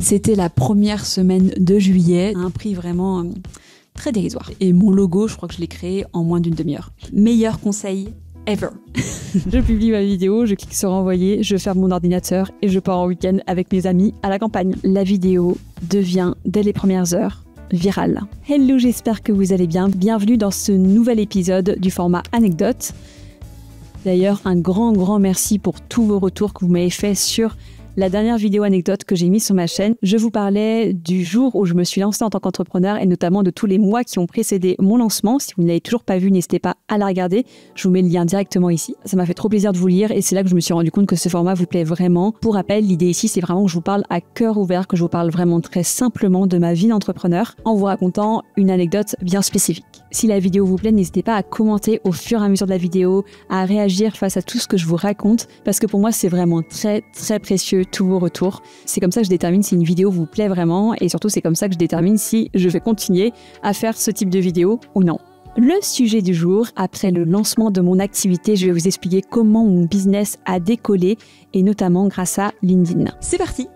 C'était la première semaine de juillet, à un prix vraiment euh, très dérisoire. Et mon logo, je crois que je l'ai créé en moins d'une demi-heure. Meilleur conseil ever. je publie ma vidéo, je clique sur envoyer, je ferme mon ordinateur et je pars en week-end avec mes amis à la campagne. La vidéo devient, dès les premières heures, virale. Hello, j'espère que vous allez bien. Bienvenue dans ce nouvel épisode du format anecdote. D'ailleurs, un grand, grand merci pour tous vos retours que vous m'avez fait sur la dernière vidéo anecdote que j'ai mise sur ma chaîne, je vous parlais du jour où je me suis lancée en tant qu'entrepreneur et notamment de tous les mois qui ont précédé mon lancement. Si vous ne l'avez toujours pas vu, n'hésitez pas à la regarder. Je vous mets le lien directement ici. Ça m'a fait trop plaisir de vous lire et c'est là que je me suis rendu compte que ce format vous plaît vraiment. Pour rappel, l'idée ici, c'est vraiment que je vous parle à cœur ouvert, que je vous parle vraiment très simplement de ma vie d'entrepreneur en vous racontant une anecdote bien spécifique. Si la vidéo vous plaît, n'hésitez pas à commenter au fur et à mesure de la vidéo, à réagir face à tout ce que je vous raconte, parce que pour moi, c'est vraiment très, très précieux tous vos retours. C'est comme ça que je détermine si une vidéo vous plaît vraiment, et surtout, c'est comme ça que je détermine si je vais continuer à faire ce type de vidéo ou non. Le sujet du jour, après le lancement de mon activité, je vais vous expliquer comment mon business a décollé, et notamment grâce à LinkedIn. C'est parti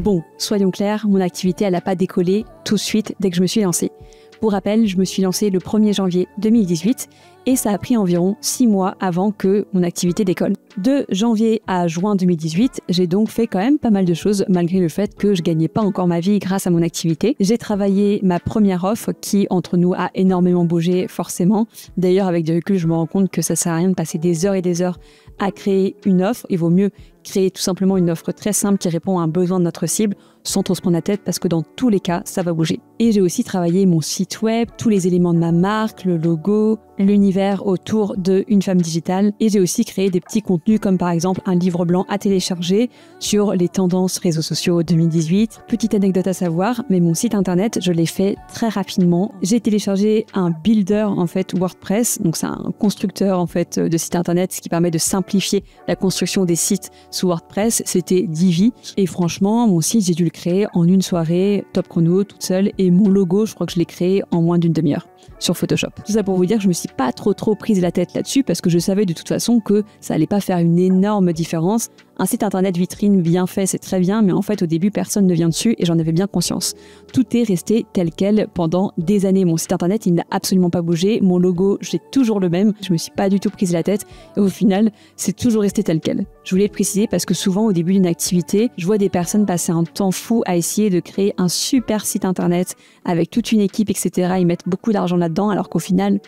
Bon, soyons clairs, mon activité, elle n'a pas décollé tout de suite dès que je me suis lancée. Pour rappel, je me suis lancée le 1er janvier 2018 et ça a pris environ 6 mois avant que mon activité décolle. De janvier à juin 2018, j'ai donc fait quand même pas mal de choses malgré le fait que je gagnais pas encore ma vie grâce à mon activité. J'ai travaillé ma première offre qui entre nous a énormément bougé forcément. D'ailleurs avec du recul, je me rends compte que ça sert à rien de passer des heures et des heures à créer une offre. Il vaut mieux créer tout simplement une offre très simple qui répond à un besoin de notre cible sans trop se prendre la tête parce que dans tous les cas, ça va bouger. Et j'ai aussi travaillé mon site web, tous les éléments de ma marque, le logo, l'univers autour de Une femme digitale. Et j'ai aussi créé des petits contenus comme par exemple un livre blanc à télécharger sur les tendances réseaux sociaux 2018. Petite anecdote à savoir, mais mon site internet, je l'ai fait très rapidement. J'ai téléchargé un builder en fait WordPress, donc c'est un constructeur en fait de site internet, ce qui permet de simplifier la construction des sites sous WordPress. C'était Divi. Et franchement, mon site, j'ai dû le créer en une soirée, top chrono, toute seule. Et mon logo, je crois que je l'ai créé en moins d'une demi-heure sur Photoshop. Tout ça pour vous dire que je me suis pas trop trop prise la tête là-dessus parce que je savais de toute façon que ça allait pas faire une énorme différence. Un site internet vitrine bien fait, c'est très bien, mais en fait au début personne ne vient dessus et j'en avais bien conscience. Tout est resté tel quel pendant des années. Mon site internet, il n'a absolument pas bougé. Mon logo, j'ai toujours le même. Je me suis pas du tout prise la tête et au final, c'est toujours resté tel quel. Je voulais le préciser parce que souvent au début d'une activité, je vois des personnes passer un temps fou à essayer de créer un super site internet avec toute une équipe, etc. Ils mettent beaucoup d'argent là-dedans alors qu'au final,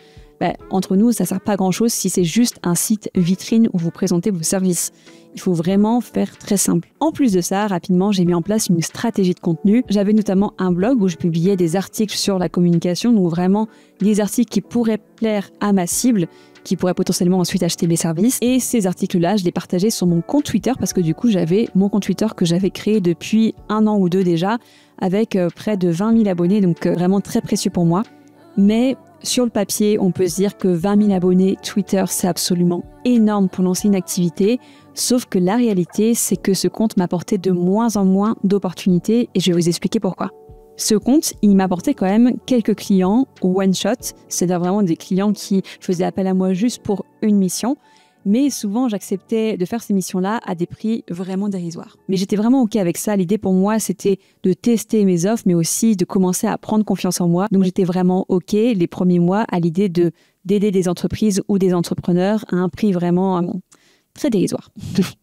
bah, entre nous, ça sert pas à grand chose si c'est juste un site vitrine où vous présentez vos services. Il faut vraiment faire très simple. En plus de ça, rapidement, j'ai mis en place une stratégie de contenu. J'avais notamment un blog où je publiais des articles sur la communication, donc vraiment des articles qui pourraient plaire à ma cible qui pourraient potentiellement ensuite acheter mes services. Et ces articles-là, je les partageais sur mon compte Twitter parce que du coup, j'avais mon compte Twitter que j'avais créé depuis un an ou deux déjà, avec euh, près de 20 000 abonnés, donc euh, vraiment très précieux pour moi. Mais sur le papier, on peut se dire que 20 000 abonnés Twitter, c'est absolument énorme pour lancer une activité. Sauf que la réalité, c'est que ce compte m'apportait de moins en moins d'opportunités et je vais vous expliquer pourquoi. Ce compte, il m'apportait quand même quelques clients one shot, c'est-à-dire vraiment des clients qui faisaient appel à moi juste pour une mission mais souvent j'acceptais de faire ces missions-là à des prix vraiment dérisoires. Mais j'étais vraiment OK avec ça. L'idée pour moi, c'était de tester mes offres, mais aussi de commencer à prendre confiance en moi. Donc j'étais vraiment OK les premiers mois à l'idée de d'aider des entreprises ou des entrepreneurs à un prix vraiment euh, très dérisoire.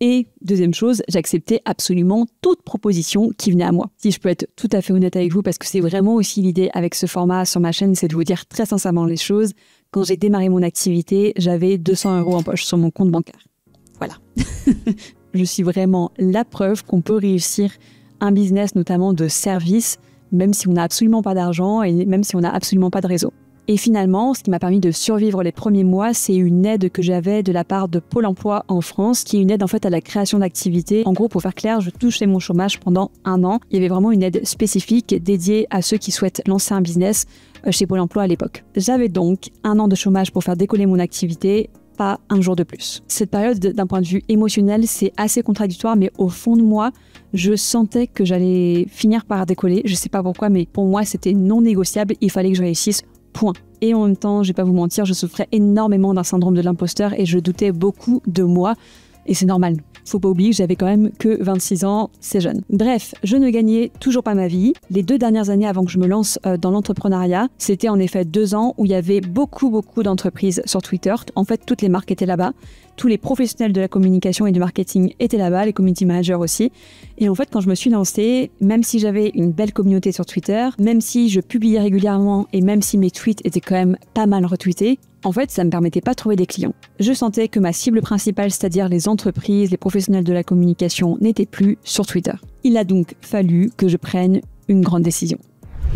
Et deuxième chose, j'acceptais absolument toute proposition qui venait à moi. Si je peux être tout à fait honnête avec vous, parce que c'est vraiment aussi l'idée avec ce format sur ma chaîne, c'est de vous dire très sincèrement les choses. Quand j'ai démarré mon activité, j'avais 200 euros en poche sur mon compte bancaire. Voilà. je suis vraiment la preuve qu'on peut réussir un business, notamment de service, même si on n'a absolument pas d'argent et même si on n'a absolument pas de réseau. Et finalement, ce qui m'a permis de survivre les premiers mois, c'est une aide que j'avais de la part de Pôle emploi en France, qui est une aide en fait à la création d'activités. En gros, pour faire clair, je touchais mon chômage pendant un an. Il y avait vraiment une aide spécifique dédiée à ceux qui souhaitent lancer un business euh, chez Pôle emploi à l'époque. J'avais donc un an de chômage pour faire décoller mon activité pas un jour de plus. Cette période, d'un point de vue émotionnel, c'est assez contradictoire, mais au fond de moi, je sentais que j'allais finir par décoller. Je sais pas pourquoi, mais pour moi, c'était non négociable. Il fallait que je réussisse. Et en même temps, je vais pas vous mentir, je souffrais énormément d'un syndrome de l'imposteur et je doutais beaucoup de moi. Et c'est normal. Faut pas oublier que j'avais quand même que 26 ans, c'est jeune. Bref, je ne gagnais toujours pas ma vie. Les deux dernières années avant que je me lance euh, dans l'entrepreneuriat, c'était en effet deux ans où il y avait beaucoup, beaucoup d'entreprises sur Twitter. En fait, toutes les marques étaient là-bas. Tous les professionnels de la communication et du marketing étaient là-bas, les community managers aussi. Et en fait, quand je me suis lancée, même si j'avais une belle communauté sur Twitter, même si je publiais régulièrement et même si mes tweets étaient quand même pas mal retweetés, en fait, ça ne me permettait pas de trouver des clients. Je sentais que ma cible principale, c'est-à-dire les entreprises, les professionnels de la communication, n'était plus sur Twitter. Il a donc fallu que je prenne une grande décision.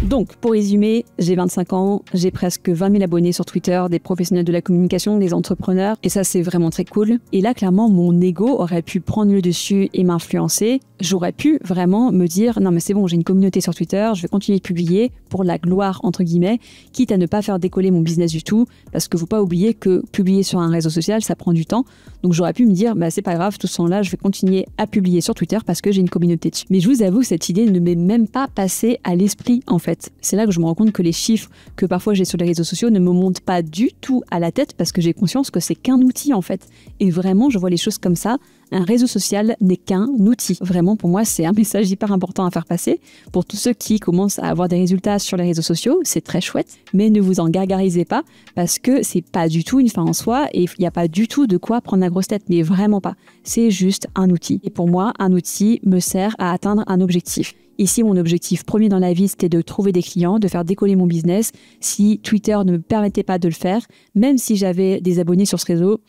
Donc, pour résumer, j'ai 25 ans, j'ai presque 20 000 abonnés sur Twitter, des professionnels de la communication, des entrepreneurs, et ça c'est vraiment très cool. Et là, clairement, mon ego aurait pu prendre le dessus et m'influencer. J'aurais pu vraiment me dire, non mais c'est bon, j'ai une communauté sur Twitter, je vais continuer de publier pour la gloire, entre guillemets, quitte à ne pas faire décoller mon business du tout, parce que faut pas oublier que publier sur un réseau social, ça prend du temps. Donc j'aurais pu me dire, bah c'est pas grave, tout ce temps-là, je vais continuer à publier sur Twitter parce que j'ai une communauté dessus. Mais je vous avoue, cette idée ne m'est même pas passée à l'esprit en fait. C'est là que je me rends compte que les chiffres que parfois j'ai sur les réseaux sociaux ne me montent pas du tout à la tête parce que j'ai conscience que c'est qu'un outil en fait. Et vraiment, je vois les choses comme ça. Un réseau social n'est qu'un outil. Vraiment, pour moi, c'est un message hyper important à faire passer. Pour tous ceux qui commencent à avoir des résultats sur les réseaux sociaux, c'est très chouette, mais ne vous en gargarisez pas parce que c'est pas du tout une fin en soi et il n'y a pas du tout de quoi prendre la grosse tête, mais vraiment pas. C'est juste un outil. Et pour moi, un outil me sert à atteindre un objectif. Ici, mon objectif premier dans la vie, c'était de trouver des clients, de faire décoller mon business. Si Twitter ne me permettait pas de le faire, même si j'avais des abonnés sur ce réseau,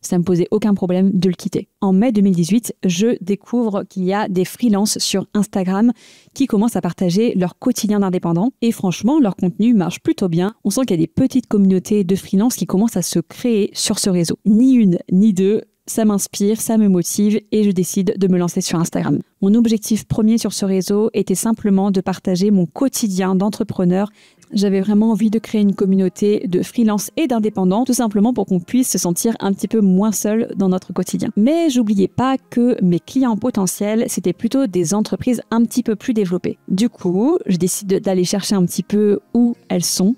ça me posait aucun problème de le quitter. En mai 2018, je découvre qu'il y a des freelances sur Instagram qui commencent à partager leur quotidien d'indépendant et franchement, leur contenu marche plutôt bien. On sent qu'il y a des petites communautés de freelance qui commencent à se créer sur ce réseau. Ni une, ni deux, ça m'inspire, ça me motive et je décide de me lancer sur Instagram. Mon objectif premier sur ce réseau était simplement de partager mon quotidien d'entrepreneur. J'avais vraiment envie de créer une communauté de freelance et d'indépendants, tout simplement pour qu'on puisse se sentir un petit peu moins seul dans notre quotidien. Mais j'oubliais pas que mes clients potentiels, c'était plutôt des entreprises un petit peu plus développées. Du coup, je décide d'aller chercher un petit peu où elles sont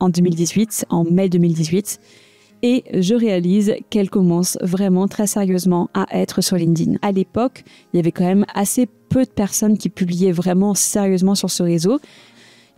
en 2018, en mai 2018 et je réalise qu'elle commence vraiment très sérieusement à être sur LinkedIn. À l'époque, il y avait quand même assez peu de personnes qui publiaient vraiment sérieusement sur ce réseau.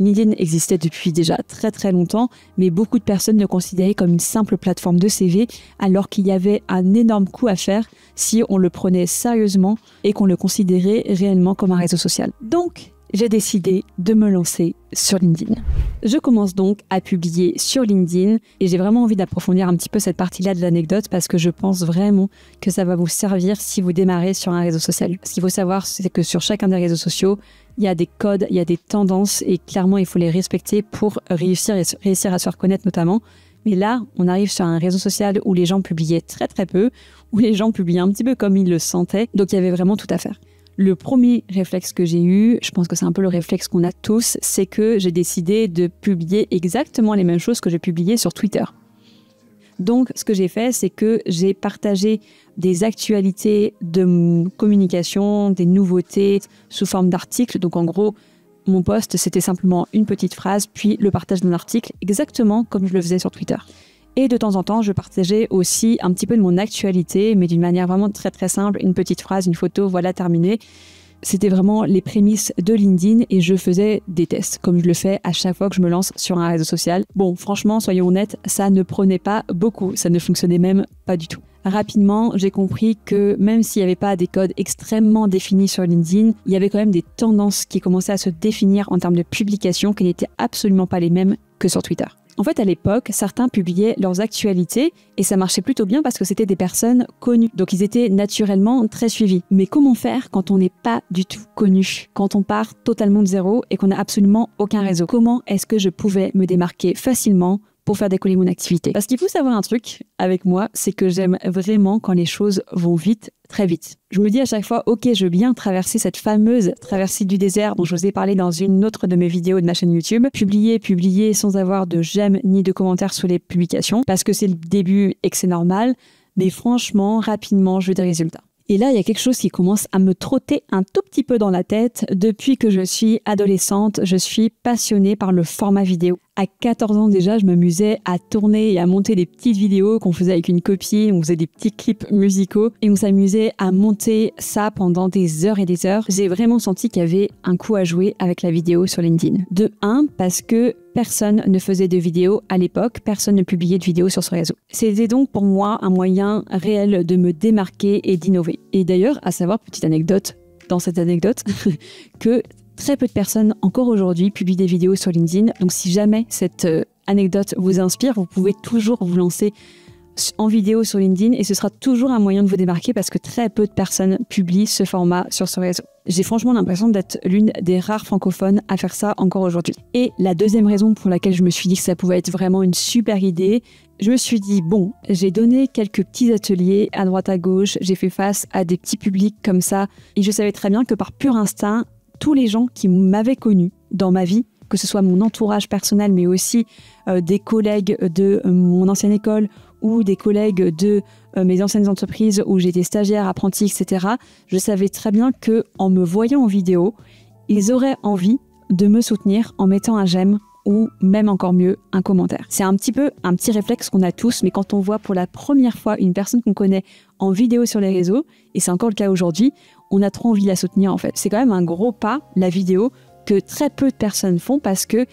LinkedIn existait depuis déjà très très longtemps, mais beaucoup de personnes le considéraient comme une simple plateforme de CV, alors qu'il y avait un énorme coup à faire si on le prenait sérieusement et qu'on le considérait réellement comme un réseau social. Donc, j'ai décidé de me lancer sur LinkedIn. Je commence donc à publier sur LinkedIn et j'ai vraiment envie d'approfondir un petit peu cette partie-là de l'anecdote parce que je pense vraiment que ça va vous servir si vous démarrez sur un réseau social. Ce qu'il faut savoir, c'est que sur chacun des réseaux sociaux, il y a des codes, il y a des tendances et clairement, il faut les respecter pour réussir, réussir à se reconnaître notamment. Mais là, on arrive sur un réseau social où les gens publiaient très très peu, où les gens publiaient un petit peu comme ils le sentaient. Donc il y avait vraiment tout à faire. Le premier réflexe que j'ai eu, je pense que c'est un peu le réflexe qu'on a tous, c'est que j'ai décidé de publier exactement les mêmes choses que j'ai publiées sur Twitter. Donc, ce que j'ai fait, c'est que j'ai partagé des actualités de communication, des nouveautés sous forme d'articles. Donc, en gros, mon post, c'était simplement une petite phrase, puis le partage d'un article, exactement comme je le faisais sur Twitter. Et de temps en temps, je partageais aussi un petit peu de mon actualité, mais d'une manière vraiment très très simple, une petite phrase, une photo, voilà terminé. C'était vraiment les prémices de LinkedIn et je faisais des tests, comme je le fais à chaque fois que je me lance sur un réseau social. Bon, franchement, soyons honnêtes, ça ne prenait pas beaucoup, ça ne fonctionnait même pas du tout. Rapidement, j'ai compris que même s'il n'y avait pas des codes extrêmement définis sur LinkedIn, il y avait quand même des tendances qui commençaient à se définir en termes de publication qui n'étaient absolument pas les mêmes que sur Twitter. En fait, à l'époque, certains publiaient leurs actualités et ça marchait plutôt bien parce que c'était des personnes connues. Donc ils étaient naturellement très suivis. Mais comment faire quand on n'est pas du tout connu Quand on part totalement de zéro et qu'on n'a absolument aucun réseau? Comment est-ce que je pouvais me démarquer facilement pour faire décoller mon activité. Parce qu'il faut savoir un truc avec moi, c'est que j'aime vraiment quand les choses vont vite, très vite. Je me dis à chaque fois, ok, je veux bien traverser cette fameuse traversée du désert dont je vous ai parlé dans une autre de mes vidéos de ma chaîne YouTube, publier, publier sans avoir de j'aime ni de commentaires sur les publications, parce que c'est le début et que c'est normal, mais franchement, rapidement, je veux des résultats. Et là, il y a quelque chose qui commence à me trotter un tout petit peu dans la tête. Depuis que je suis adolescente, je suis passionnée par le format vidéo. À 14 ans déjà, je m'amusais à tourner et à monter des petites vidéos qu'on faisait avec une copine, on faisait des petits clips musicaux et on s'amusait à monter ça pendant des heures et des heures. J'ai vraiment senti qu'il y avait un coup à jouer avec la vidéo sur LinkedIn. De un, parce que personne ne faisait de vidéos à l'époque, personne ne publiait de vidéos sur ce réseau. C'était donc pour moi un moyen réel de me démarquer et d'innover. Et d'ailleurs, à savoir, petite anecdote dans cette anecdote, que Très peu de personnes encore aujourd'hui publient des vidéos sur LinkedIn. Donc si jamais cette euh, anecdote vous inspire, vous pouvez toujours vous lancer en vidéo sur LinkedIn et ce sera toujours un moyen de vous démarquer parce que très peu de personnes publient ce format sur ce réseau. J'ai franchement l'impression d'être l'une des rares francophones à faire ça encore aujourd'hui. Et la deuxième raison pour laquelle je me suis dit que ça pouvait être vraiment une super idée, je me suis dit, bon, j'ai donné quelques petits ateliers à droite à gauche, j'ai fait face à des petits publics comme ça, et je savais très bien que par pur instinct, tous les gens qui m'avaient connu dans ma vie, que ce soit mon entourage personnel, mais aussi euh, des collègues de mon ancienne école ou des collègues de euh, mes anciennes entreprises où j'étais stagiaire, apprenti, etc. Je savais très bien que en me voyant en vidéo, ils auraient envie de me soutenir en mettant un j'aime ou même encore mieux un commentaire. C'est un petit peu un petit réflexe qu'on a tous, mais quand on voit pour la première fois une personne qu'on connaît en vidéo sur les réseaux, et c'est encore le cas aujourd'hui, on a trop envie de la soutenir en fait. C'est quand même un gros pas, la vidéo, que très peu de personnes font parce que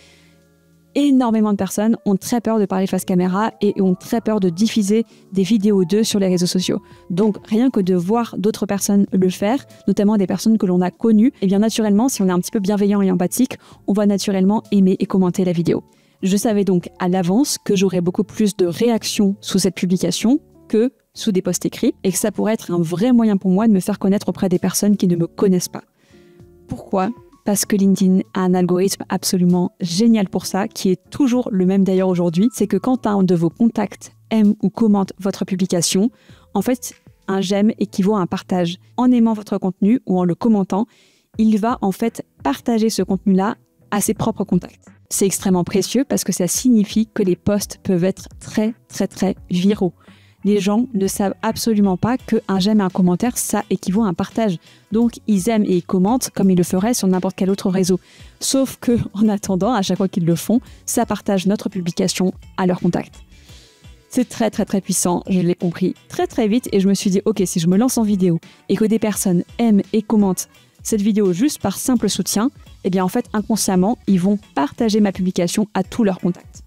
énormément de personnes ont très peur de parler face caméra et ont très peur de diffuser des vidéos d'eux sur les réseaux sociaux. Donc rien que de voir d'autres personnes le faire, notamment des personnes que l'on a connues, et eh bien naturellement, si on est un petit peu bienveillant et empathique, on va naturellement aimer et commenter la vidéo. Je savais donc à l'avance que j'aurais beaucoup plus de réactions sous cette publication que sous des posts écrits et que ça pourrait être un vrai moyen pour moi de me faire connaître auprès des personnes qui ne me connaissent pas. Pourquoi? Parce que LinkedIn a un algorithme absolument génial pour ça, qui est toujours le même d'ailleurs aujourd'hui, c'est que quand un de vos contacts aime ou commente votre publication, en fait, un j'aime équivaut à un partage. En aimant votre contenu ou en le commentant, il va en fait partager ce contenu-là à ses propres contacts. C'est extrêmement précieux parce que ça signifie que les posts peuvent être très très très viraux les gens ne savent absolument pas qu'un j'aime et un commentaire, ça équivaut à un partage. Donc, ils aiment et ils commentent comme ils le feraient sur n'importe quel autre réseau. Sauf que, en attendant, à chaque fois qu'ils le font, ça partage notre publication à leur contact. C'est très très très puissant, je l'ai compris très très vite et je me suis dit, ok, si je me lance en vidéo et que des personnes aiment et commentent cette vidéo juste par simple soutien, eh bien en fait inconsciemment, ils vont partager ma publication à tous leurs contacts.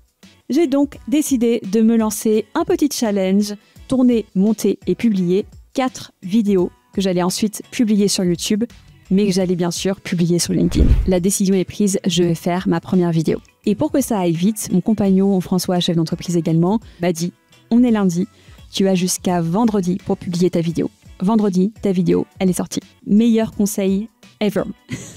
J'ai donc décidé de me lancer un petit challenge, tourner, monter et publier quatre vidéos que j'allais ensuite publier sur YouTube, mais que j'allais bien sûr publier sur LinkedIn. La décision est prise, je vais faire ma première vidéo. Et pour que ça aille vite, mon compagnon François, chef d'entreprise également, m'a dit on est lundi, tu as jusqu'à vendredi pour publier ta vidéo. Vendredi, ta vidéo, elle est sortie. Meilleur conseil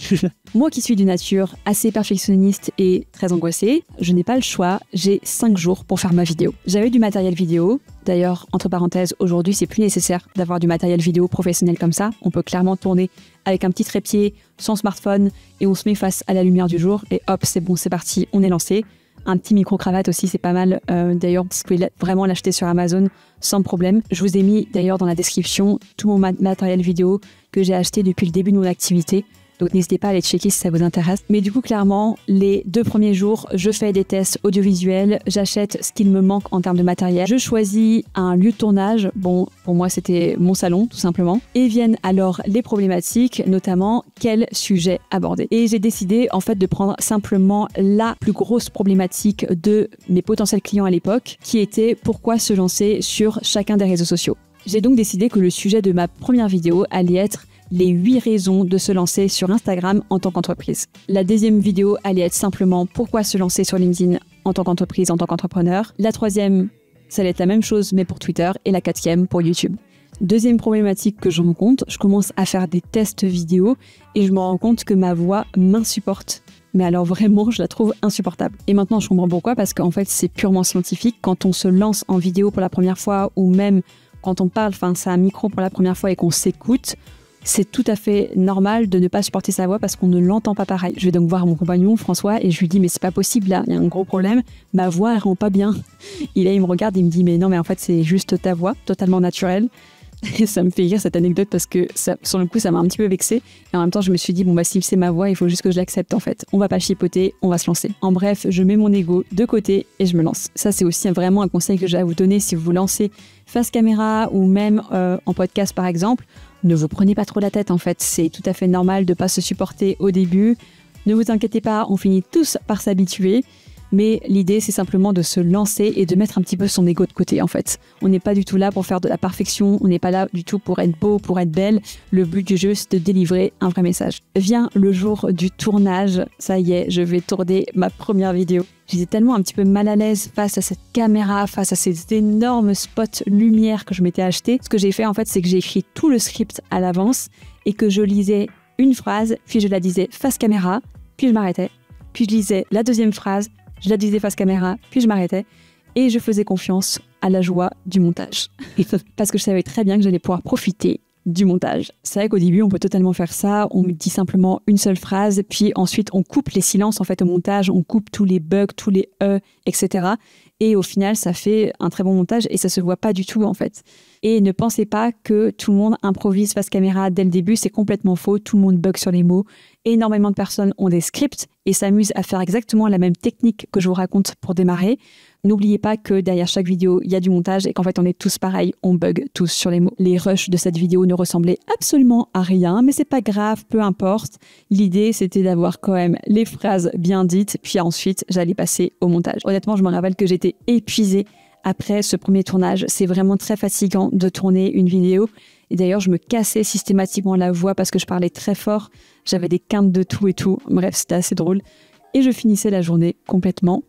Moi qui suis d'une nature assez perfectionniste et très angoissée, je n'ai pas le choix, j'ai 5 jours pour faire ma vidéo. J'avais du matériel vidéo, d'ailleurs, entre parenthèses, aujourd'hui c'est plus nécessaire d'avoir du matériel vidéo professionnel comme ça, on peut clairement tourner avec un petit trépied, sans smartphone, et on se met face à la lumière du jour, et hop, c'est bon, c'est parti, on est lancé. Un petit micro-cravate aussi, c'est pas mal. Euh, d'ailleurs, vous pouvez vraiment l'acheter sur Amazon sans problème. Je vous ai mis d'ailleurs dans la description tout mon matériel vidéo que j'ai acheté depuis le début de mon activité. Donc n'hésitez pas à aller checker si ça vous intéresse. Mais du coup, clairement, les deux premiers jours, je fais des tests audiovisuels, j'achète ce qu'il me manque en termes de matériel, je choisis un lieu de tournage. Bon, pour moi, c'était mon salon, tout simplement. Et viennent alors les problématiques, notamment quel sujet aborder. Et j'ai décidé, en fait, de prendre simplement la plus grosse problématique de mes potentiels clients à l'époque, qui était pourquoi se lancer sur chacun des réseaux sociaux. J'ai donc décidé que le sujet de ma première vidéo allait être les 8 raisons de se lancer sur Instagram en tant qu'entreprise. La deuxième vidéo allait être simplement pourquoi se lancer sur LinkedIn en tant qu'entreprise, en tant qu'entrepreneur. La troisième, ça allait être la même chose mais pour Twitter. Et la quatrième pour YouTube. Deuxième problématique que je rencontre, je commence à faire des tests vidéo et je me rends compte que ma voix m'insupporte. Mais alors vraiment, je la trouve insupportable. Et maintenant, je comprends pourquoi, parce qu'en fait, c'est purement scientifique. Quand on se lance en vidéo pour la première fois, ou même quand on parle face à un micro pour la première fois et qu'on s'écoute, c'est tout à fait normal de ne pas supporter sa voix parce qu'on ne l'entend pas pareil. Je vais donc voir mon compagnon François et je lui dis mais c'est pas possible là, il y a un gros problème, ma voix elle rend pas bien. Et là il me regarde il me dit mais non mais en fait c'est juste ta voix, totalement naturelle. Et ça me fait rire cette anecdote parce que sur le coup, ça m'a un petit peu vexé. Et en même temps, je me suis dit, bon, bah, si c'est ma voix, il faut juste que je l'accepte en fait. On va pas chipoter, on va se lancer. En bref, je mets mon ego de côté et je me lance. Ça, c'est aussi vraiment un conseil que j'ai à vous donner si vous vous lancez face caméra ou même euh, en podcast par exemple. Ne vous prenez pas trop la tête en fait. C'est tout à fait normal de pas se supporter au début. Ne vous inquiétez pas, on finit tous par s'habituer. Mais l'idée, c'est simplement de se lancer et de mettre un petit peu son ego de côté, en fait. On n'est pas du tout là pour faire de la perfection, on n'est pas là du tout pour être beau, pour être belle. Le but du jeu, c'est de délivrer un vrai message. Vient le jour du tournage, ça y est, je vais tourner ma première vidéo. J'étais tellement un petit peu mal à l'aise face à cette caméra, face à ces énormes spots lumière que je m'étais acheté. Ce que j'ai fait, en fait, c'est que j'ai écrit tout le script à l'avance et que je lisais une phrase, puis je la disais face caméra, puis je m'arrêtais, puis je lisais la deuxième phrase, je la disais face caméra, puis je m'arrêtais et je faisais confiance à la joie du montage. Parce que je savais très bien que j'allais pouvoir profiter du montage. C'est vrai qu'au début, on peut totalement faire ça. On dit simplement une seule phrase, puis ensuite on coupe les silences en fait au montage, on coupe tous les bugs, tous les e, etc. Et au final, ça fait un très bon montage et ça se voit pas du tout en fait. Et ne pensez pas que tout le monde improvise face caméra dès le début, c'est complètement faux. Tout le monde bug sur les mots. Énormément de personnes ont des scripts et s'amusent à faire exactement la même technique que je vous raconte pour démarrer. N'oubliez pas que derrière chaque vidéo, il y a du montage et qu'en fait, on est tous pareils, on bug tous sur les mots. Les rushs de cette vidéo ne ressemblaient absolument à rien, mais c'est pas grave, peu importe. L'idée, c'était d'avoir quand même les phrases bien dites, puis ensuite, j'allais passer au montage. Honnêtement, je me rappelle que j'étais épuisée après ce premier tournage. C'est vraiment très fatigant de tourner une vidéo. Et d'ailleurs, je me cassais systématiquement la voix parce que je parlais très fort. J'avais des quintes de tout et tout. Bref, c'était assez drôle. Et je finissais la journée complètement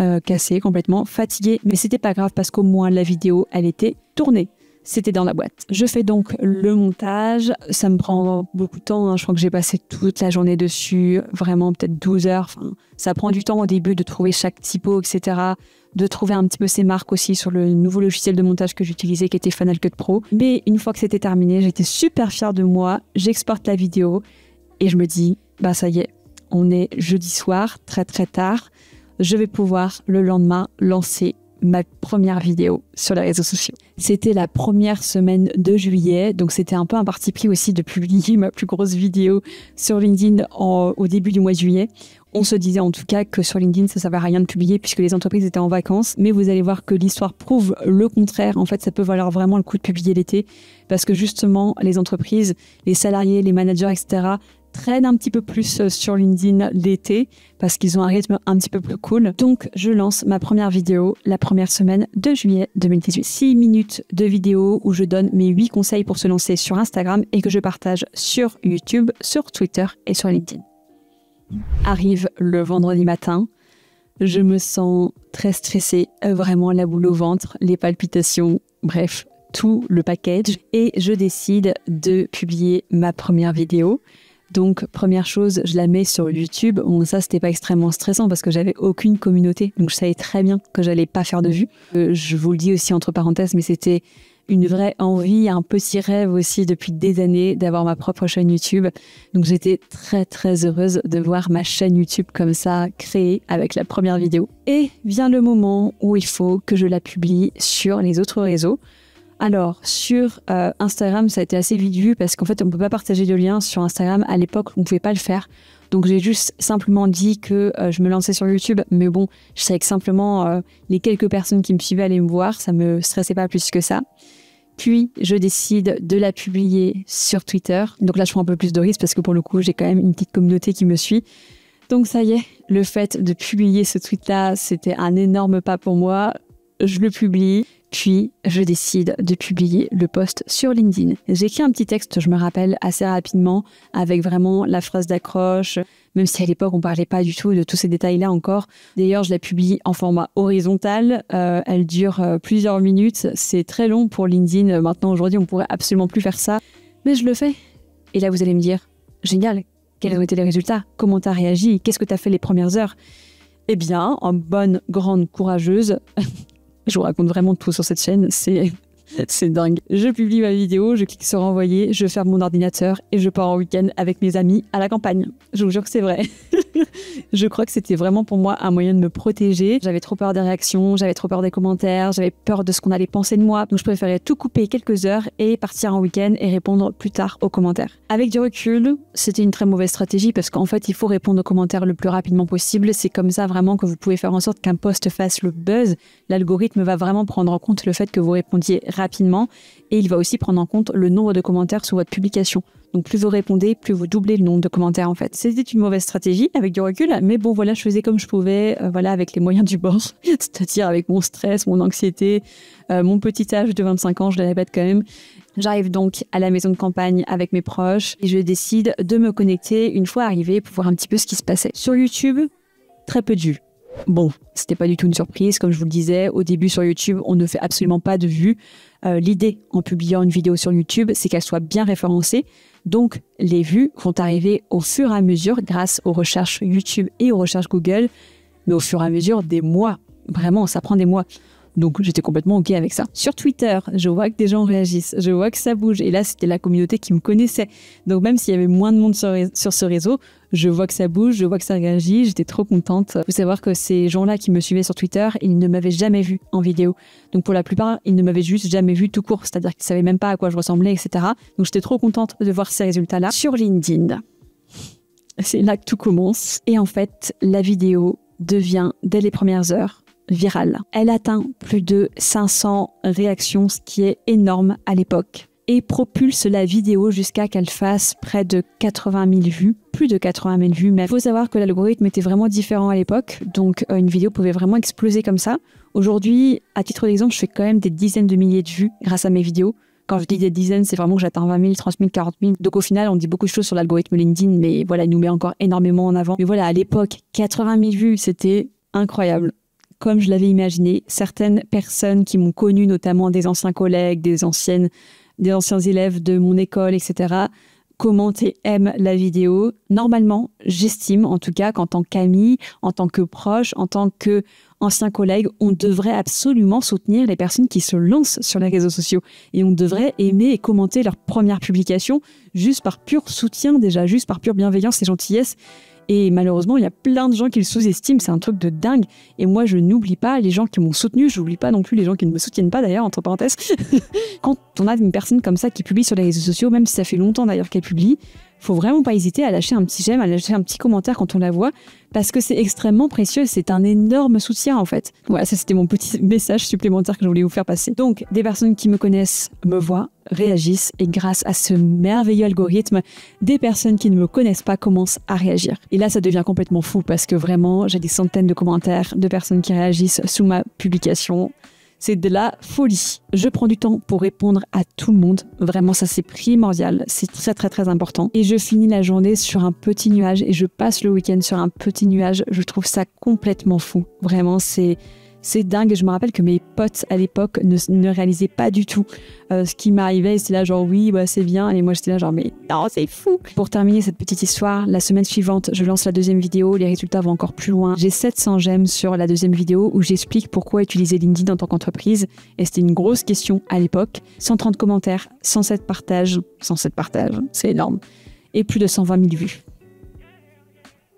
euh, cassée, complètement fatiguée. Mais c'était pas grave parce qu'au moins la vidéo, elle était tournée. C'était dans la boîte. Je fais donc le montage. Ça me prend beaucoup de temps. Hein. Je crois que j'ai passé toute la journée dessus, vraiment peut-être 12 heures. Enfin, ça prend du temps au début de trouver chaque typo, etc de trouver un petit peu ses marques aussi sur le nouveau logiciel de montage que j'utilisais qui était Final Cut Pro. Mais une fois que c'était terminé, j'étais super fière de moi. J'exporte la vidéo et je me dis, bah ça y est, on est jeudi soir, très très tard. Je vais pouvoir le lendemain lancer ma première vidéo sur les réseaux sociaux. C'était la première semaine de juillet, donc c'était un peu un parti pris aussi de publier ma plus grosse vidéo sur LinkedIn au début du mois de juillet. On se disait en tout cas que sur LinkedIn, ça ne servait à rien de publier puisque les entreprises étaient en vacances. Mais vous allez voir que l'histoire prouve le contraire. En fait, ça peut valoir vraiment le coup de publier l'été parce que justement, les entreprises, les salariés, les managers, etc., traînent un petit peu plus euh, sur LinkedIn l'été parce qu'ils ont un rythme un petit peu plus cool. Donc, je lance ma première vidéo la première semaine de juillet 2018. 6 minutes de vidéo où je donne mes 8 conseils pour se lancer sur Instagram et que je partage sur YouTube, sur Twitter et sur LinkedIn. Arrive le vendredi matin, je me sens très stressée, euh, vraiment la boule au ventre, les palpitations, bref, tout le package. Et je décide de publier ma première vidéo. Donc, première chose, je la mets sur YouTube. Bon, ça, c'était pas extrêmement stressant parce que j'avais aucune communauté. Donc, je savais très bien que j'allais pas faire de vues. Euh, je vous le dis aussi entre parenthèses, mais c'était une vraie envie, un petit rêve aussi depuis des années d'avoir ma propre chaîne YouTube. Donc j'étais très très heureuse de voir ma chaîne YouTube comme ça créée avec la première vidéo. Et vient le moment où il faut que je la publie sur les autres réseaux. Alors, sur euh, Instagram, ça a été assez vite vu parce qu'en fait, on ne peut pas partager de liens sur Instagram. À l'époque, on ne pouvait pas le faire. Donc, j'ai juste simplement dit que euh, je me lançais sur YouTube. Mais bon, je savais que simplement euh, les quelques personnes qui me suivaient allaient me voir. Ça me stressait pas plus que ça. Puis, je décide de la publier sur Twitter. Donc là, je prends un peu plus de risques parce que pour le coup, j'ai quand même une petite communauté qui me suit. Donc ça y est, le fait de publier ce tweet-là, c'était un énorme pas pour moi je le publie, puis je décide de publier le post sur LinkedIn. J'écris un petit texte, je me rappelle, assez rapidement, avec vraiment la phrase d'accroche, même si à l'époque on parlait pas du tout de tous ces détails-là encore. D'ailleurs, je la publie en format horizontal. Euh, elle dure euh, plusieurs minutes. C'est très long pour LinkedIn. Maintenant, aujourd'hui, on pourrait absolument plus faire ça, mais je le fais. Et là, vous allez me dire, génial. Quels ont été les résultats? Comment tu as réagi? Qu'est-ce que tu as fait les premières heures? Eh bien, en bonne, grande, courageuse, je vous raconte vraiment tout sur cette chaîne. C'est c'est dingue. Je publie ma vidéo, je clique sur envoyer, je ferme mon ordinateur et je pars en week-end avec mes amis à la campagne. Je vous jure que c'est vrai. je crois que c'était vraiment pour moi un moyen de me protéger. J'avais trop peur des réactions, j'avais trop peur des commentaires, j'avais peur de ce qu'on allait penser de moi. Donc je préférais tout couper quelques heures et partir en week-end et répondre plus tard aux commentaires. Avec du recul, c'était une très mauvaise stratégie parce qu'en fait, il faut répondre aux commentaires le plus rapidement possible. C'est comme ça vraiment que vous pouvez faire en sorte qu'un post fasse le buzz. L'algorithme va vraiment prendre en compte le fait que vous répondiez rapidement et il va aussi prendre en compte le nombre de commentaires sur votre publication. Donc plus vous répondez, plus vous doublez le nombre de commentaires en fait. C'était une mauvaise stratégie avec du recul, mais bon voilà, je faisais comme je pouvais, euh, voilà avec les moyens du bord, c'est-à-dire avec mon stress, mon anxiété, euh, mon petit âge de 25 ans, je le répète quand même. J'arrive donc à la maison de campagne avec mes proches et je décide de me connecter une fois arrivé pour voir un petit peu ce qui se passait. Sur YouTube, très peu de vues. Bon, c'était pas du tout une surprise, comme je vous le disais. Au début sur YouTube, on ne fait absolument pas de vues. Euh, l'idée en publiant une vidéo sur YouTube, c'est qu'elle soit bien référencée. Donc, les vues vont arriver au fur et à mesure grâce aux recherches YouTube et aux recherches Google, mais au fur et à mesure des mois. Vraiment, ça prend des mois. Donc j'étais complètement OK avec ça. Sur Twitter, je vois que des gens réagissent, je vois que ça bouge. Et là, c'était la communauté qui me connaissait. Donc même s'il y avait moins de monde sur, ce réseau, je vois que ça bouge, je vois que ça réagit. J'étais trop contente. Il faut savoir que ces gens-là qui me suivaient sur Twitter, ils ne m'avaient jamais vu en vidéo. Donc pour la plupart, ils ne m'avaient juste jamais vu tout court. C'est-à-dire qu'ils ne savaient même pas à quoi je ressemblais, etc. Donc j'étais trop contente de voir ces résultats-là. Sur LinkedIn, c'est là que tout commence. Et en fait, la vidéo devient, dès les premières heures, virale. Elle atteint plus de 500 réactions, ce qui est énorme à l'époque, et propulse la vidéo jusqu'à qu'elle fasse près de 80 000 vues, plus de 80 000 vues. Mais il faut savoir que l'algorithme était vraiment différent à l'époque, donc euh, une vidéo pouvait vraiment exploser comme ça. Aujourd'hui, à titre d'exemple, je fais quand même des dizaines de milliers de vues grâce à mes vidéos. Quand je dis des dizaines, c'est vraiment que j'atteins 20 000, 30 000, 40 000. Donc au final, on dit beaucoup de choses sur l'algorithme LinkedIn, mais voilà, il nous met encore énormément en avant. Mais voilà, à l'époque, 80 000 vues, c'était incroyable comme je l'avais imaginé. Certaines personnes qui m'ont connu, notamment des anciens collègues, des anciennes, des anciens élèves de mon école, etc., commentent et aiment la vidéo. Normalement, j'estime, en tout cas, qu'en tant qu'ami, en tant que proche, en tant que ancien collègue, on devrait absolument soutenir les personnes qui se lancent sur les réseaux sociaux. Et on devrait aimer et commenter leurs premières publications juste par pur soutien déjà, juste par pure bienveillance et gentillesse. Et malheureusement, il y a plein de gens qui le sous-estiment. C'est un truc de dingue. Et moi, je n'oublie pas les gens qui m'ont soutenu. Je n'oublie pas non plus les gens qui ne me soutiennent pas, d'ailleurs, entre parenthèses. Quand on a une personne comme ça qui publie sur les réseaux sociaux, même si ça fait longtemps d'ailleurs qu'elle publie, faut vraiment pas hésiter à lâcher un petit j'aime, à lâcher un petit commentaire quand on la voit, parce que c'est extrêmement précieux. C'est un énorme soutien en fait. Voilà, ça c'était mon petit message supplémentaire que je voulais vous faire passer. Donc, des personnes qui me connaissent me voient, réagissent, et grâce à ce merveilleux algorithme, des personnes qui ne me connaissent pas commencent à réagir. Et là, ça devient complètement fou parce que vraiment, j'ai des centaines de commentaires de personnes qui réagissent sous ma publication. C'est de la folie. Je prends du temps pour répondre à tout le monde. Vraiment, ça c'est primordial. C'est très très très important. Et je finis la journée sur un petit nuage et je passe le week-end sur un petit nuage. Je trouve ça complètement fou. Vraiment, c'est c'est dingue. Je me rappelle que mes potes à l'époque ne, réalisaient pas du tout euh, ce qui m'arrivait. C'était là genre oui, bah, c'est bien. Et moi j'étais là genre mais non, c'est fou. Pour terminer cette petite histoire, la semaine suivante, je lance la deuxième vidéo. Les résultats vont encore plus loin. J'ai 700 j'aime sur la deuxième vidéo où j'explique pourquoi utiliser LinkedIn en tant qu'entreprise. Et c'était une grosse question à l'époque. 130 commentaires, 107 partages, 107 partages, c'est énorme. Et plus de 120 000 vues.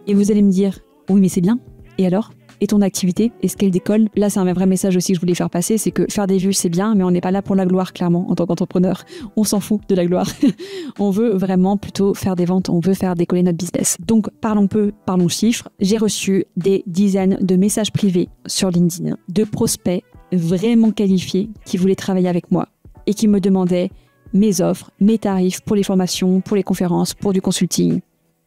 Et vous allez me dire, oui mais c'est bien. Et alors? Et ton activité Est-ce qu'elle décolle Là, c'est un vrai message aussi que je voulais faire passer, c'est que faire des vues, c'est bien, mais on n'est pas là pour la gloire, clairement, en tant qu'entrepreneur. On s'en fout de la gloire. on veut vraiment plutôt faire des ventes, on veut faire décoller notre business. Donc, parlons peu, parlons chiffres. J'ai reçu des dizaines de messages privés sur LinkedIn de prospects vraiment qualifiés qui voulaient travailler avec moi et qui me demandaient mes offres, mes tarifs pour les formations, pour les conférences, pour du consulting.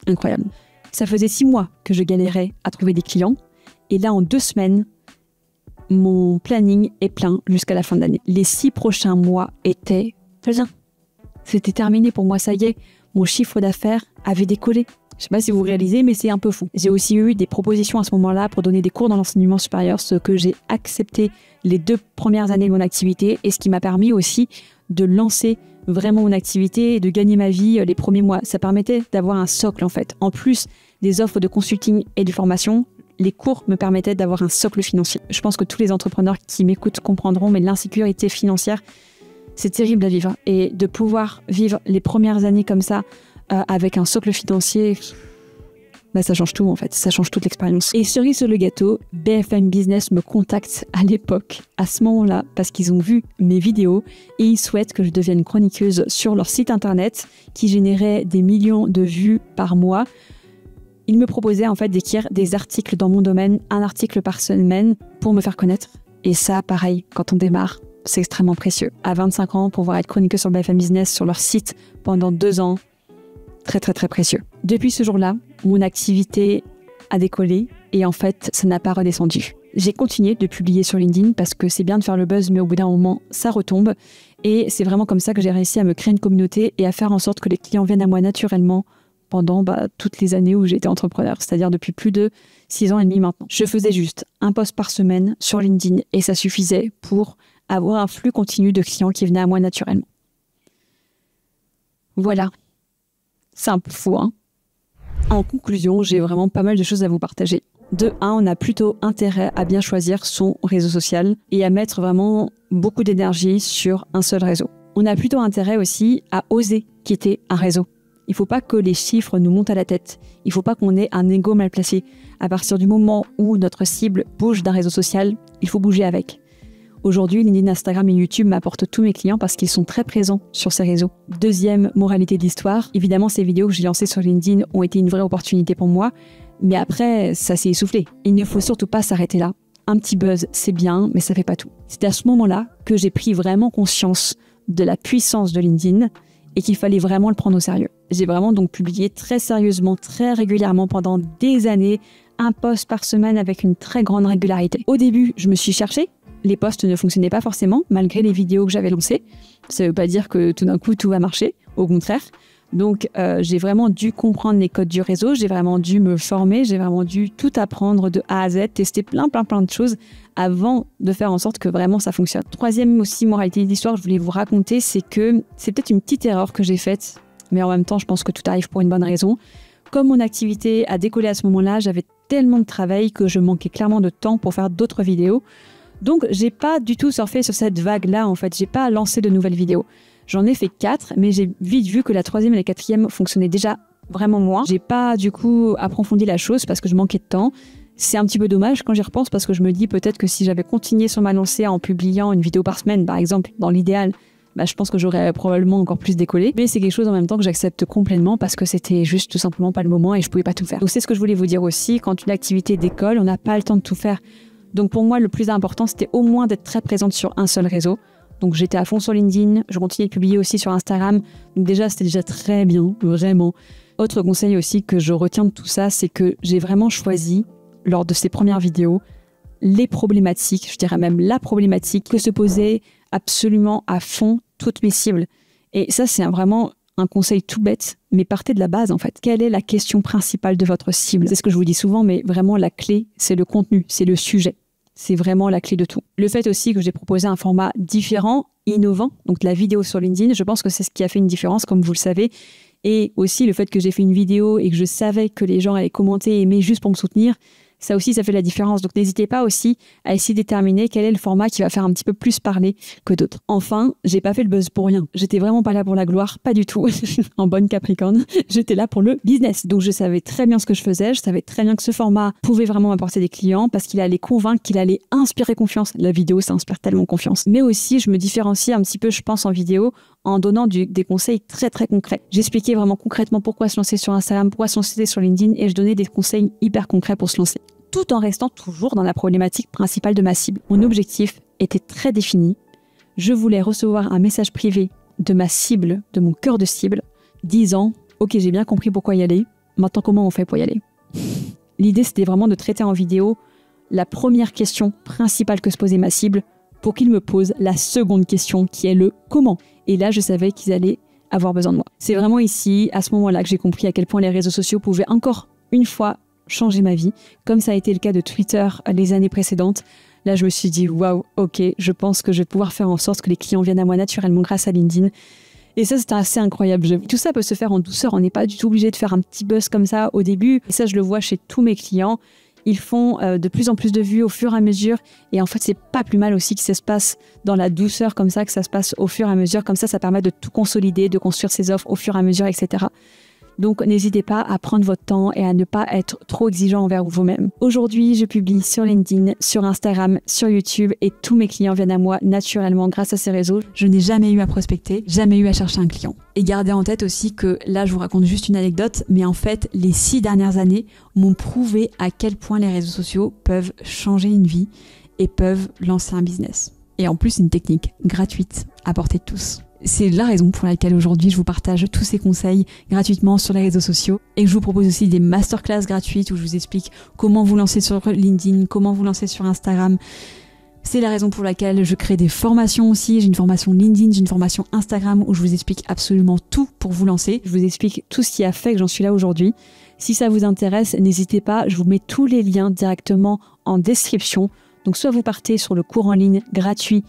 Incroyable. Ça faisait six mois que je galérais à trouver des clients et là, en deux semaines, mon planning est plein jusqu'à la fin de l'année. Les six prochains mois étaient pleins. C'était terminé pour moi, ça y est. Mon chiffre d'affaires avait décollé. Je sais pas si vous réalisez, mais c'est un peu fou. J'ai aussi eu des propositions à ce moment-là pour donner des cours dans l'enseignement supérieur, ce que j'ai accepté les deux premières années de mon activité et ce qui m'a permis aussi de lancer vraiment mon activité et de gagner ma vie euh, les premiers mois. Ça permettait d'avoir un socle en fait. En plus des offres de consulting et de formation, les cours me permettaient d'avoir un socle financier. Je pense que tous les entrepreneurs qui m'écoutent comprendront, mais l'insécurité financière, c'est terrible à vivre. Et de pouvoir vivre les premières années comme ça, euh, avec un socle financier, bah, ça change tout en fait, ça change toute l'expérience. Et cerise sur le gâteau, BFM Business me contacte à l'époque, à ce moment-là, parce qu'ils ont vu mes vidéos et ils souhaitent que je devienne chroniqueuse sur leur site internet qui générait des millions de vues par mois. Ils me proposaient en fait d'écrire des articles dans mon domaine, un article par semaine pour me faire connaître. Et ça, pareil, quand on démarre, c'est extrêmement précieux. À 25 ans, pouvoir être chroniqueuse sur BFM Business sur leur site pendant deux ans, très très très précieux. Depuis ce jour-là, mon activité a décollé et en fait, ça n'a pas redescendu. J'ai continué de publier sur LinkedIn parce que c'est bien de faire le buzz, mais au bout d'un moment, ça retombe. Et c'est vraiment comme ça que j'ai réussi à me créer une communauté et à faire en sorte que les clients viennent à moi naturellement pendant bah, toutes les années où j'étais entrepreneur, c'est-à-dire depuis plus de six ans et demi maintenant. Je faisais juste un post par semaine sur LinkedIn et ça suffisait pour avoir un flux continu de clients qui venaient à moi naturellement. Voilà, peu fou, hein En conclusion, j'ai vraiment pas mal de choses à vous partager. De un, on a plutôt intérêt à bien choisir son réseau social et à mettre vraiment beaucoup d'énergie sur un seul réseau. On a plutôt intérêt aussi à oser quitter un réseau. Il ne faut pas que les chiffres nous montent à la tête. Il ne faut pas qu'on ait un ego mal placé. À partir du moment où notre cible bouge d'un réseau social, il faut bouger avec. Aujourd'hui, LinkedIn, Instagram et YouTube m'apportent tous mes clients parce qu'ils sont très présents sur ces réseaux. Deuxième moralité de l'histoire, évidemment, ces vidéos que j'ai lancées sur LinkedIn ont été une vraie opportunité pour moi, mais après, ça s'est essoufflé. Il ne faut surtout pas s'arrêter là. Un petit buzz, c'est bien, mais ça fait pas tout. C'est à ce moment-là que j'ai pris vraiment conscience de la puissance de LinkedIn et qu'il fallait vraiment le prendre au sérieux. J'ai vraiment donc publié très sérieusement, très régulièrement pendant des années, un post par semaine avec une très grande régularité. Au début, je me suis cherchée, les posts ne fonctionnaient pas forcément, malgré les vidéos que j'avais lancées. Ça ne veut pas dire que tout d'un coup tout va marcher, au contraire. Donc euh, j'ai vraiment dû comprendre les codes du réseau, j'ai vraiment dû me former, j'ai vraiment dû tout apprendre de A à Z, tester plein plein plein de choses avant de faire en sorte que vraiment ça fonctionne. Troisième aussi moralité de l'histoire que je voulais vous raconter, c'est que c'est peut-être une petite erreur que j'ai faite, mais en même temps je pense que tout arrive pour une bonne raison. Comme mon activité a décollé à ce moment-là, j'avais tellement de travail que je manquais clairement de temps pour faire d'autres vidéos. Donc, j'ai pas du tout surfé sur cette vague-là, en fait. J'ai pas lancé de nouvelles vidéos. J'en ai fait quatre, mais j'ai vite vu que la troisième et la quatrième fonctionnaient déjà vraiment moins. J'ai pas, du coup, approfondi la chose parce que je manquais de temps. C'est un petit peu dommage quand j'y repense parce que je me dis peut-être que si j'avais continué sur ma lancée en publiant une vidéo par semaine, par exemple, dans l'idéal, bah, je pense que j'aurais probablement encore plus décollé. Mais c'est quelque chose en même temps que j'accepte complètement parce que c'était juste tout simplement pas le moment et je pouvais pas tout faire. Donc c'est ce que je voulais vous dire aussi. Quand une activité décolle, on n'a pas le temps de tout faire. Donc pour moi, le plus important, c'était au moins d'être très présente sur un seul réseau. Donc j'étais à fond sur LinkedIn, je continuais de publier aussi sur Instagram. Donc déjà, c'était déjà très bien, vraiment. Autre conseil aussi que je retiens de tout ça, c'est que j'ai vraiment choisi, lors de ces premières vidéos, les problématiques, je dirais même la problématique que se posaient absolument à fond toutes mes cibles. Et ça, c'est vraiment un conseil tout bête, mais partez de la base en fait. Quelle est la question principale de votre cible? C'est ce que je vous dis souvent, mais vraiment la clé, c'est le contenu, c'est le sujet. C'est vraiment la clé de tout. Le fait aussi que j'ai proposé un format différent, innovant, donc la vidéo sur LinkedIn, je pense que c'est ce qui a fait une différence, comme vous le savez. Et aussi le fait que j'ai fait une vidéo et que je savais que les gens allaient commenter et aimer juste pour me soutenir, ça aussi, ça fait la différence. Donc n'hésitez pas aussi à essayer de déterminer quel est le format qui va faire un petit peu plus parler que d'autres. Enfin, j'ai pas fait le buzz pour rien. J'étais vraiment pas là pour la gloire, pas du tout. en bonne Capricorne, j'étais là pour le business. Donc je savais très bien ce que je faisais, je savais très bien que ce format pouvait vraiment m'apporter des clients parce qu'il allait convaincre, qu'il allait inspirer confiance. La vidéo, ça inspire tellement confiance. Mais aussi, je me différencie un petit peu, je pense, en vidéo en donnant des conseils très très concrets. J'expliquais vraiment concrètement pourquoi se lancer sur Instagram, pourquoi se lancer sur LinkedIn et je donnais des conseils hyper concrets pour se lancer. Tout en restant toujours dans la problématique principale de ma cible. Mon objectif était très défini. Je voulais recevoir un message privé de ma cible, de mon cœur de cible, disant Ok, j'ai bien compris pourquoi y aller. Maintenant, comment on fait pour y aller? L'idée, c'était vraiment de traiter en vidéo la première question principale que se posait ma cible pour qu'ils me posent la seconde question qui est le comment? Et là, je savais qu'ils allaient avoir besoin de moi. C'est vraiment ici, à ce moment-là, que j'ai compris à quel point les réseaux sociaux pouvaient encore une fois changer ma vie, comme ça a été le cas de Twitter les années précédentes. Là, je me suis dit, waouh, ok, je pense que je vais pouvoir faire en sorte que les clients viennent à moi naturellement grâce à LinkedIn. Et ça, c'était assez incroyable. Tout ça peut se faire en douceur. On n'est pas du tout obligé de faire un petit buzz comme ça au début. Et ça, je le vois chez tous mes clients. Ils font euh, de plus en plus de vues au fur et à mesure. Et en fait, c'est pas plus mal aussi que ça se passe dans la douceur comme ça, que ça se passe au fur et à mesure. Comme ça, ça permet de tout consolider, de construire ses offres au fur et à mesure, etc. Donc n'hésitez pas à prendre votre temps et à ne pas être trop exigeant envers vous-même. Aujourd'hui, je publie sur LinkedIn, sur Instagram, sur YouTube et tous mes clients viennent à moi naturellement grâce à ces réseaux. Je n'ai jamais eu à prospecter, jamais eu à chercher un client. Et gardez en tête aussi que là, je vous raconte juste une anecdote, mais en fait, les six dernières années m'ont prouvé à quel point les réseaux sociaux peuvent changer une vie et peuvent lancer un business. Et en plus, une technique gratuite à portée de tous. C'est la raison pour laquelle aujourd'hui je vous partage tous ces conseils gratuitement sur les réseaux sociaux et je vous propose aussi des masterclass gratuites où je vous explique comment vous lancer sur LinkedIn, comment vous lancer sur Instagram. C'est la raison pour laquelle je crée des formations aussi. J'ai une formation LinkedIn, j'ai une formation Instagram où je vous explique absolument tout pour vous lancer. Je vous explique tout ce qui a fait que j'en suis là aujourd'hui. Si ça vous intéresse, n'hésitez pas, je vous mets tous les liens directement en description. Donc soit vous partez sur le cours en ligne gratuit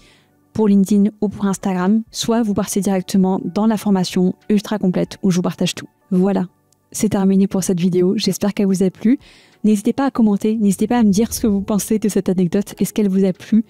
pour LinkedIn ou pour Instagram, soit vous partez directement dans la formation ultra complète où je vous partage tout. Voilà, c'est terminé pour cette vidéo. J'espère qu'elle vous a plu. N'hésitez pas à commenter, n'hésitez pas à me dire ce que vous pensez de cette anecdote. Est-ce qu'elle vous a plu?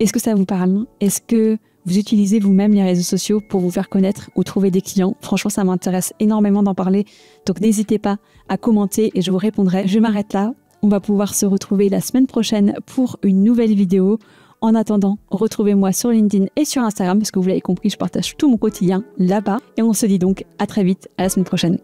Est-ce que ça vous parle? Est-ce que vous utilisez vous-même les réseaux sociaux pour vous faire connaître ou trouver des clients? Franchement, ça m'intéresse énormément d'en parler. Donc n'hésitez pas à commenter et je vous répondrai. Je m'arrête là. On va pouvoir se retrouver la semaine prochaine pour une nouvelle vidéo. En attendant, retrouvez-moi sur LinkedIn et sur Instagram parce que vous l'avez compris, je partage tout mon quotidien là-bas. Et on se dit donc à très vite, à la semaine prochaine.